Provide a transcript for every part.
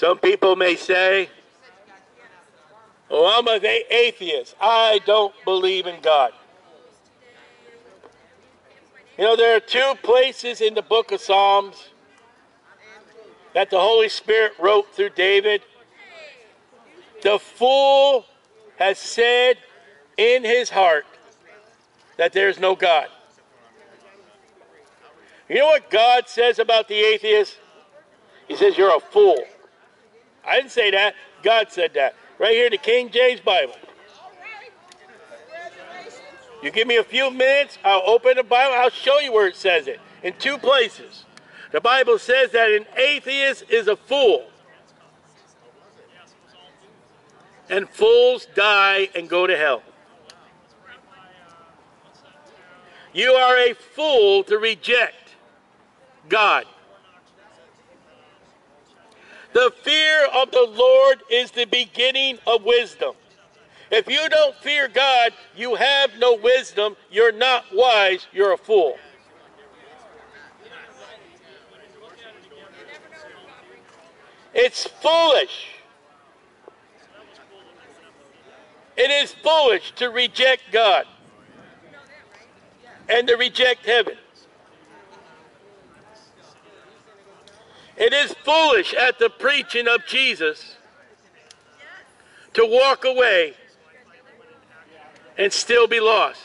Some people may say, Oh, I'm an atheist. I don't believe in God. You know, there are two places in the book of Psalms that the Holy Spirit wrote through David. The fool has said in his heart that there's no God. You know what God says about the atheist? He says, You're a fool. I didn't say that. God said that. Right here, in the King James Bible. You give me a few minutes, I'll open the Bible, I'll show you where it says it. In two places. The Bible says that an atheist is a fool. And fools die and go to hell. You are a fool to reject God. The fear of the Lord is the beginning of wisdom. If you don't fear God, you have no wisdom. You're not wise. You're a fool. It's foolish. It is foolish to reject God and to reject heaven. It is foolish at the preaching of Jesus to walk away and still be lost.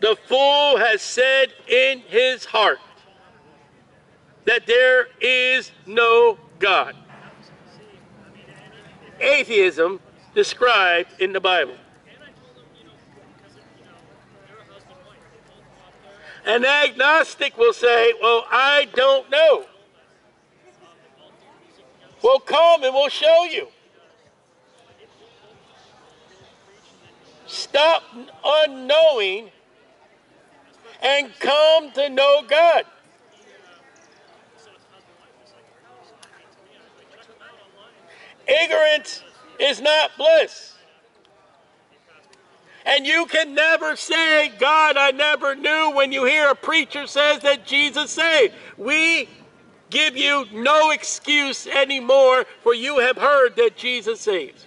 The fool has said in his heart that there is no God. Atheism described in the Bible. An agnostic will say, Well, I don't know. Well, come and we'll show you. Stop unknowing and come to know God. Ignorance is not bliss. And you can never say, God, I never knew when you hear a preacher says that Jesus saved. We give you no excuse anymore for you have heard that Jesus saves.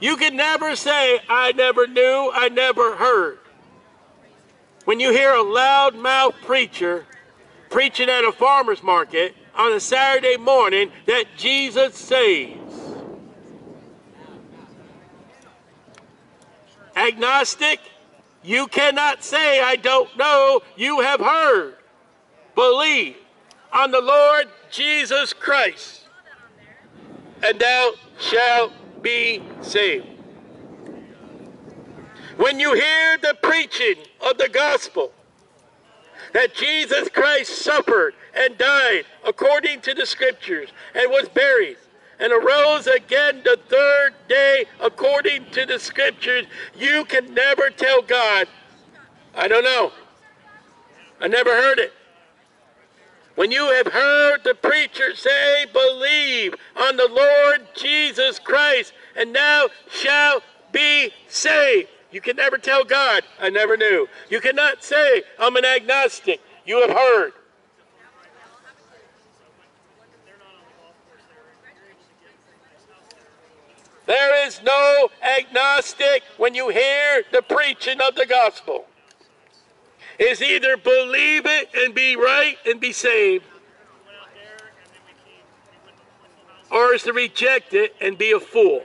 You can never say, I never knew, I never heard. When you hear a loudmouth preacher preaching at a farmer's market on a Saturday morning that Jesus saves, Agnostic, you cannot say, I don't know. You have heard. Believe on the Lord Jesus Christ, and thou shalt be saved. When you hear the preaching of the gospel, that Jesus Christ suffered and died according to the scriptures and was buried and arose again the third day according to the scriptures, you can never tell God, I don't know. I never heard it. When you have heard the preacher say, believe on the Lord Jesus Christ, and thou shalt be saved. You can never tell God, I never knew. You cannot say, I'm an agnostic. You have heard. There is no agnostic when you hear the preaching of the gospel. Is either believe it and be right and be saved, or is to reject it and be a fool.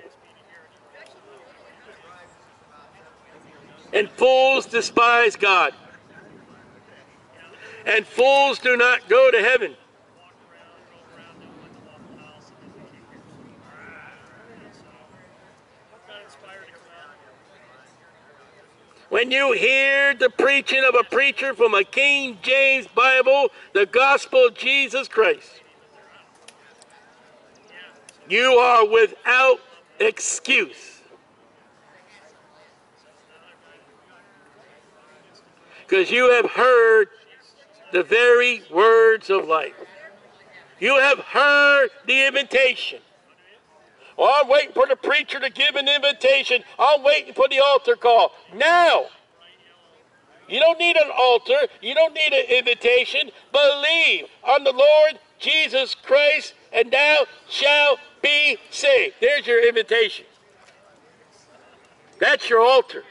And fools despise God. And fools do not go to heaven. When you hear the preaching of a preacher from a King James Bible, the gospel of Jesus Christ, you are without excuse. Because you have heard the very words of life. You have heard the invitation. Well, I'm waiting for the preacher to give an invitation. I'm waiting for the altar call. Now, You don't need an altar. You don't need an invitation. Believe on the Lord Jesus Christ, and thou shalt be saved. There's your invitation. That's your altar.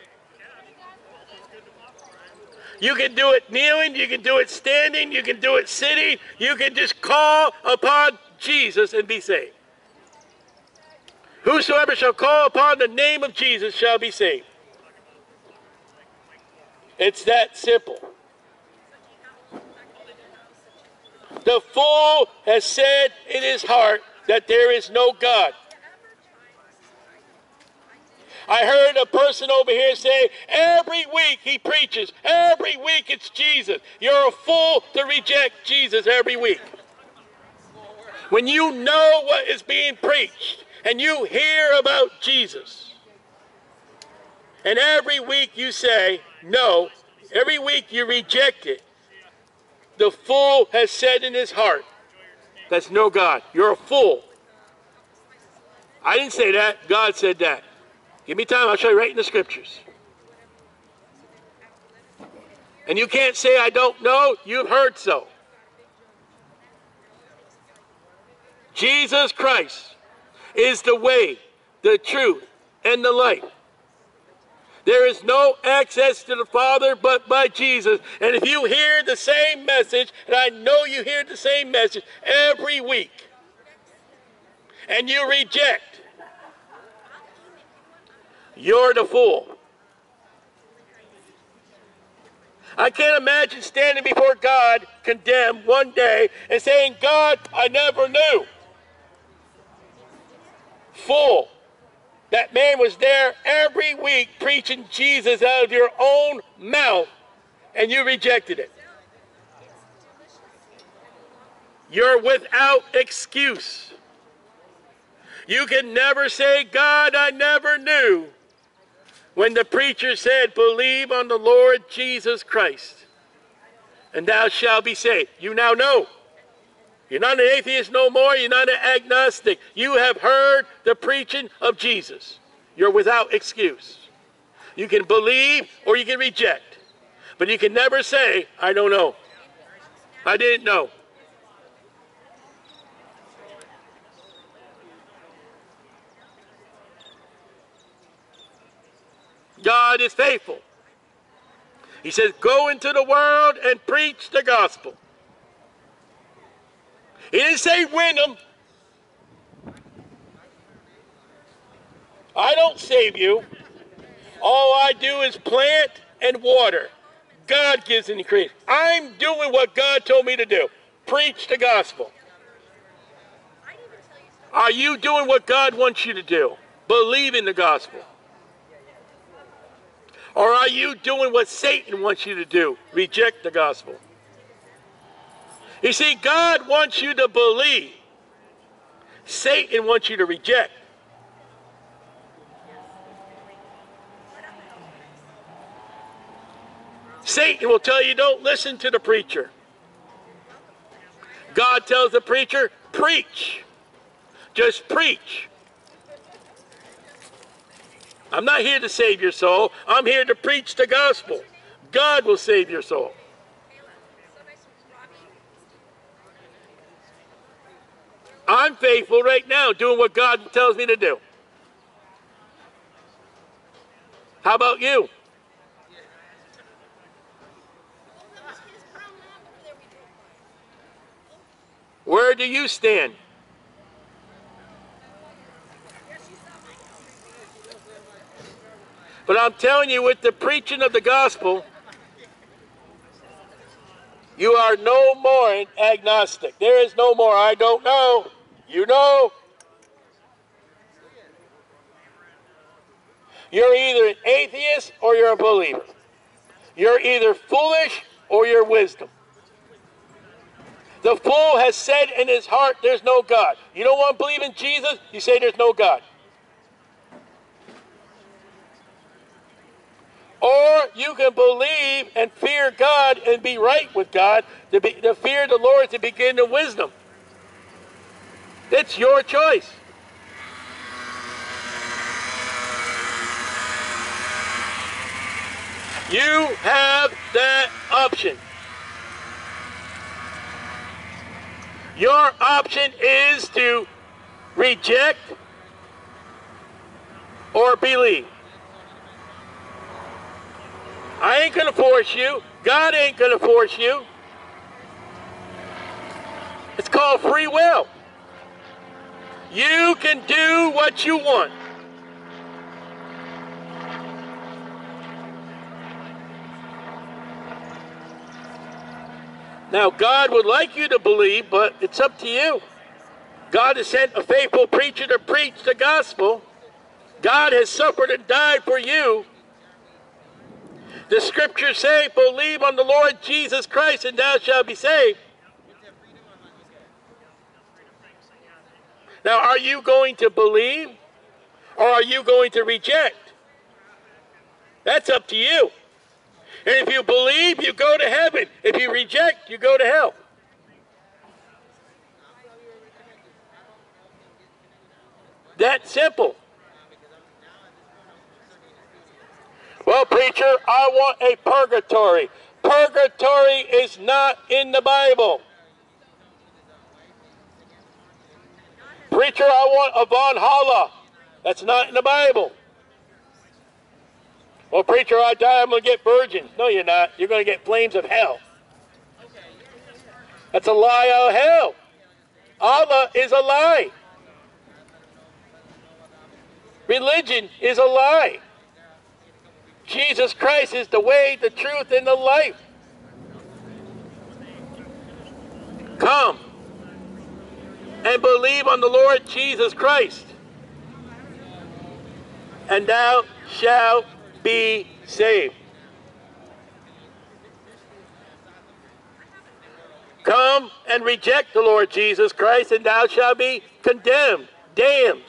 You can do it kneeling, you can do it standing, you can do it sitting, you can just call upon Jesus and be saved. Whosoever shall call upon the name of Jesus shall be saved. It's that simple. The fool has said in his heart that there is no God. I heard a person over here say, every week he preaches, every week it's Jesus. You're a fool to reject Jesus every week. When you know what is being preached and you hear about Jesus, and every week you say, no, every week you reject it, the fool has said in his heart, that's no God. You're a fool. I didn't say that. God said that. Give me time. I'll show you right in the scriptures. And you can't say, I don't know. You've heard so. Jesus Christ is the way, the truth, and the light. There is no access to the Father but by Jesus. And if you hear the same message, and I know you hear the same message every week, and you reject you're the fool. I can't imagine standing before God condemned one day and saying, God, I never knew. Fool. That man was there every week preaching Jesus out of your own mouth, and you rejected it. You're without excuse. You can never say, God, I never knew when the preacher said, Believe on the Lord Jesus Christ, and thou shalt be saved. You now know. You're not an atheist no more. You're not an agnostic. You have heard the preaching of Jesus. You're without excuse. You can believe or you can reject. But you can never say, I don't know. I didn't know. God is faithful. He says, Go into the world and preach the gospel. He didn't say win them. I don't save you. All I do is plant and water. God gives the increase. I'm doing what God told me to do. Preach the gospel. Are you doing what God wants you to do? Believe in the gospel. Or are you doing what Satan wants you to do? Reject the gospel. You see, God wants you to believe. Satan wants you to reject. Satan will tell you don't listen to the preacher. God tells the preacher, preach. Just preach. I'm not here to save your soul. I'm here to preach the gospel. God will save your soul. I'm faithful right now doing what God tells me to do. How about you? Where do you stand? But I'm telling you, with the preaching of the gospel, you are no more an agnostic. There is no more, I don't know. You know. You're either an atheist or you're a believer. You're either foolish or you're wisdom. The fool has said in his heart, there's no God. You don't want to believe in Jesus? You say there's no God. Or you can believe and fear God and be right with God, to, be, to fear the Lord, to begin the wisdom. It's your choice. You have that option. Your option is to reject or believe. I ain't going to force you. God ain't going to force you. It's called free will. You can do what you want. Now, God would like you to believe, but it's up to you. God has sent a faithful preacher to preach the gospel. God has suffered and died for you. The scriptures say, Believe on the Lord Jesus Christ, and thou shalt be saved. Now, are you going to believe or are you going to reject? That's up to you. And if you believe, you go to heaven. If you reject, you go to hell. That simple. Well, preacher, I want a purgatory. Purgatory is not in the Bible. Preacher, I want a Valhalla. That's not in the Bible. Well, preacher, I die, I'm going to get virgins. No, you're not. You're going to get flames of hell. That's a lie of hell. Allah is a lie. Religion is a lie. Jesus Christ is the way, the truth, and the life. Come and believe on the Lord Jesus Christ, and thou shalt be saved. Come and reject the Lord Jesus Christ, and thou shalt be condemned, damned,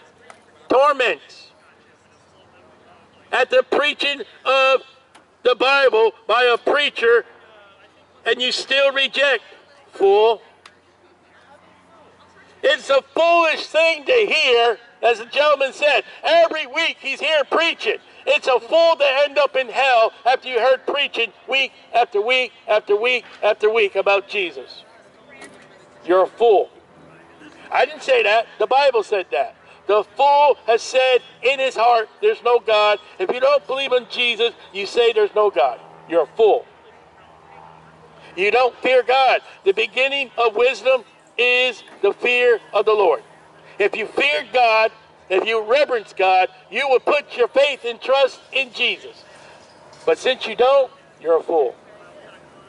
torments at the preaching of the Bible by a preacher, and you still reject, fool. It's a foolish thing to hear, as the gentleman said. Every week he's here preaching. It's a fool to end up in hell after you heard preaching week after week after week after week about Jesus. You're a fool. I didn't say that. The Bible said that. The fool has said in his heart, there's no God. If you don't believe in Jesus, you say there's no God. You're a fool. You don't fear God. The beginning of wisdom is the fear of the Lord. If you fear God, if you reverence God, you will put your faith and trust in Jesus. But since you don't, you're a fool.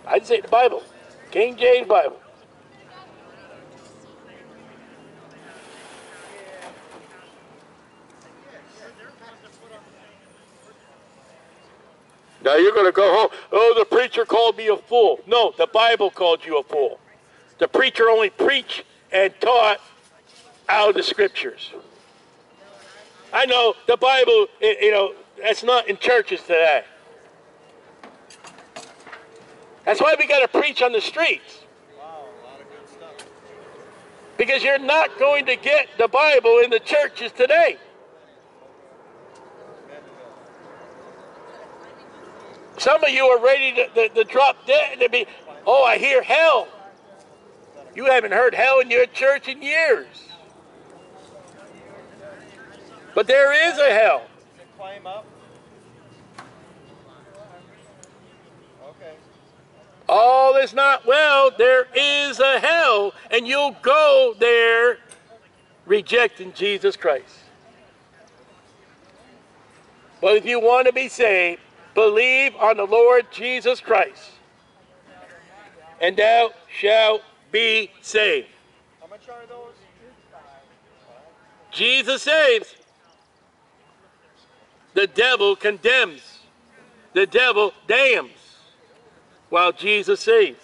I'd say the Bible, King James Bible. Now you're going to go home. Oh, the preacher called me a fool. No, the Bible called you a fool. The preacher only preached and taught out of the scriptures. I know the Bible, you know, that's not in churches today. That's why we got to preach on the streets. Because you're not going to get the Bible in the churches today. Some of you are ready to, to, to drop dead to be, oh, I hear hell. You haven't heard hell in your church in years. But there is a hell. All is not well. There is a hell, and you'll go there rejecting Jesus Christ. But if you want to be saved, believe on the Lord Jesus Christ, and thou shalt be saved. How much are those? Jesus saves. The devil condemns. The devil damns while Jesus saves.